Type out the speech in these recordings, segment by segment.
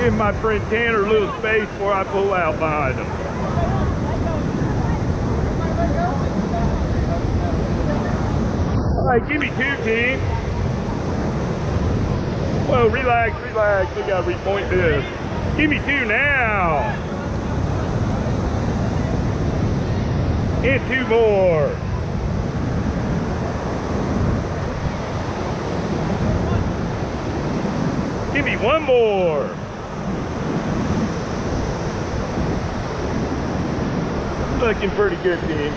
Give my friend Tanner a little space before I pull out behind him. All right, give me two, team. Whoa, relax, relax. We gotta repoint this. Give me two now. And two more. Give me one more. Looking pretty good, team.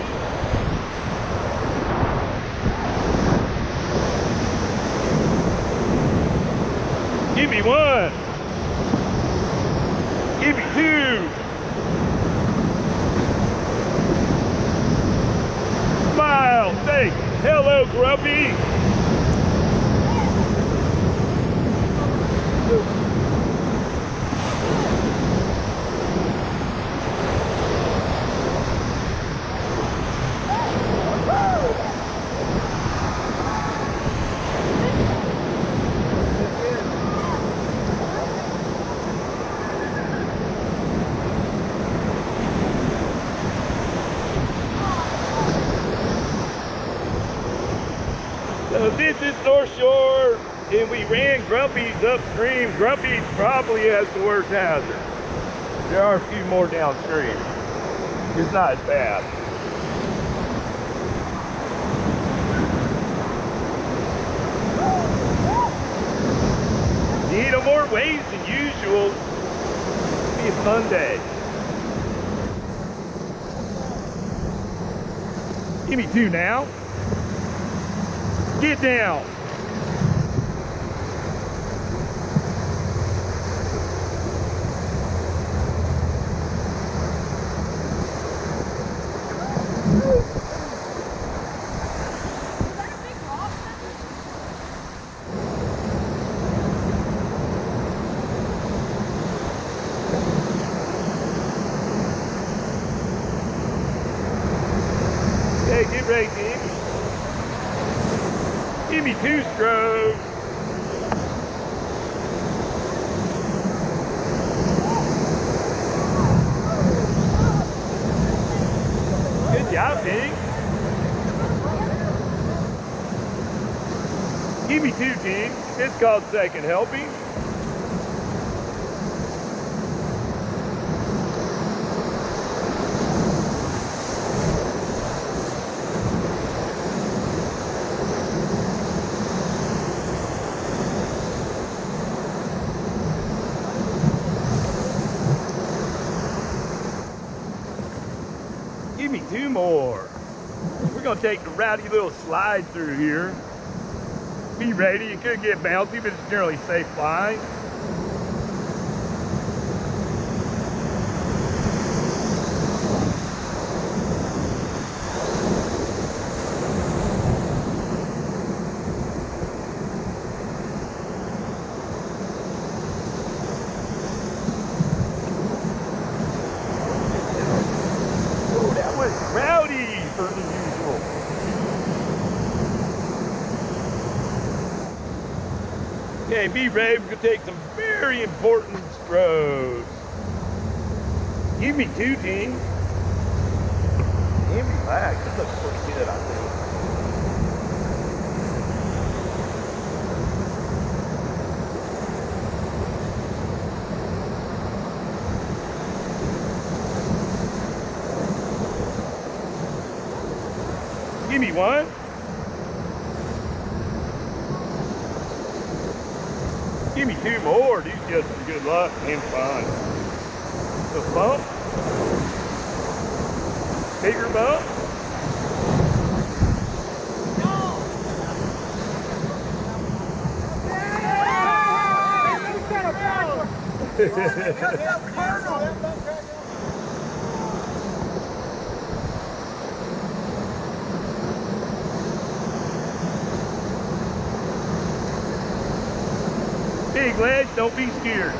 Give me one. Give me two. Smile, say hello, Grumpy. So this is North Shore, and we ran Grumpy's upstream. Grumpy's probably has the worst hazard. There are a few more downstream. It's not as bad. Need a more waves than usual. It'll be a fun day. Give me two now. Get down. Okay, get ready. Give me two strokes. Good job, Pig. Give me two, team. It's called second helping. Give me two more. We're gonna take the rowdy little slide through here. Be ready, it could get bouncy, but it's generally safe flying. Oh, that was rowdy for the usual. Okay, be ready. We're gonna take some very important strokes. Give me two, team. And relax. This looks pretty good, I think. Give me one. Give me two more. These just for good luck and fun. A bump. Bigger bump. big ledge, don't be scared.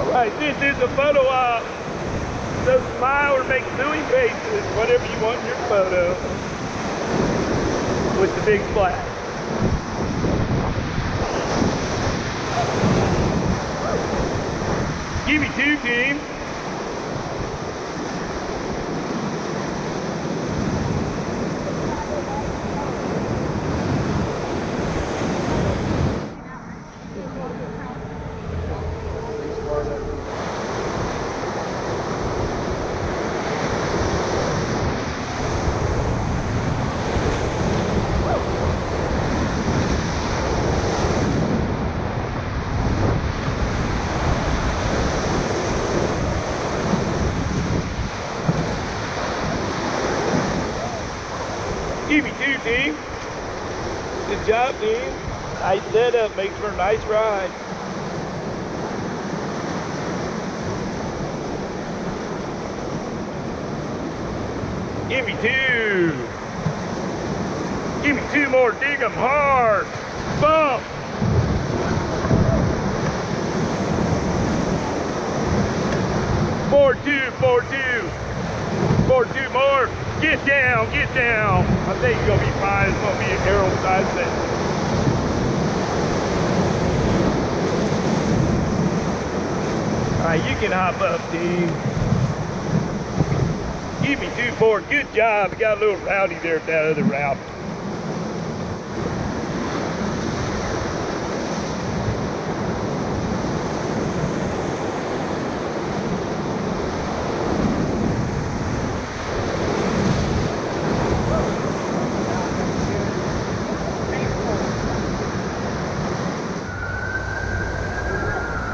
All right, this is a photo op. So smile or make silly faces, whatever you want in your photo, with the big flag. Give me two, team. Good job, team. Nice setup. Makes for a nice ride. Give me two. Give me two more. Dig them hard. Bump. Four two, four two, four two more. Get down, get down. I think you're gonna be fine. It's gonna be an arrow size thing. All right, you can hop up, team. Give me two, four. Good job. Got a little rowdy there at that other route.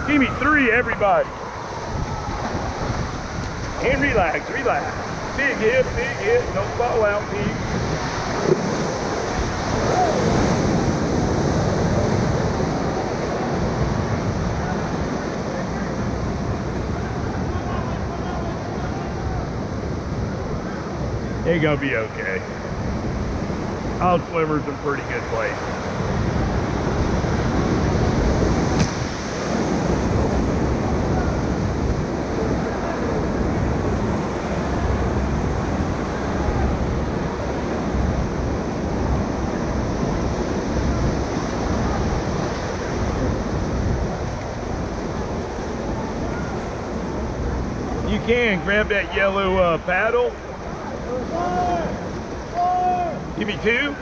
Give me three, everybody. And relax, relax. Big hit, big hit. Don't fall out, Pete. You're gonna be okay. All swimmers in pretty good place. Can grab that yellow uh, paddle. Give me two.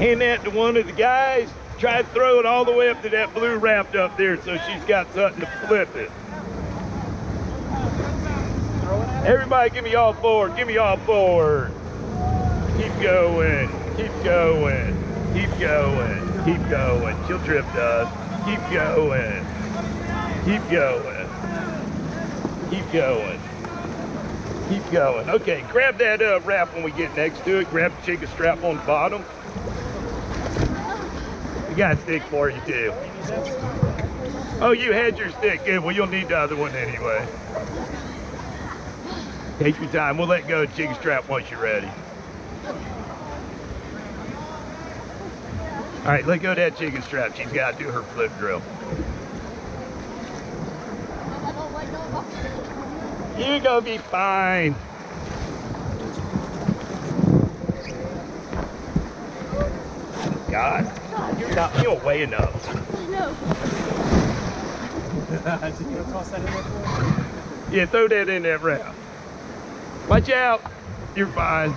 Hand that to one of the guys. Try to throw it all the way up to that blue raft up there so she's got something to flip it. Everybody give me all four. Give me all four. Keep going. Keep going. Keep going. Keep going. She'll trip dust. Keep going. Keep going. Keep going. Keep going. Okay, grab that uh, wrap when we get next to it. Grab the chicken strap on the bottom. We got a stick for you too. Oh, you had your stick. Good. Well, you'll need the other one anyway. Take your time. We'll let go of the chicken strap once you're ready. All right, let go of that chicken strap. She's got to do her flip drill. You're gonna be fine. God, you're not, you don't enough. Yeah, throw that in that wrap. Watch out. You're fine.